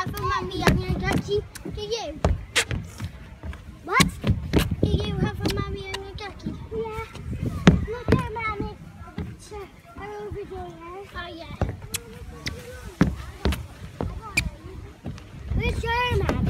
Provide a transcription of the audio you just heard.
अब हम अपनी चाची के you. What? Can you have a mommy and a ducky? Yeah. Look at mommy. The picture over there. Oh yeah. Where's your mommy?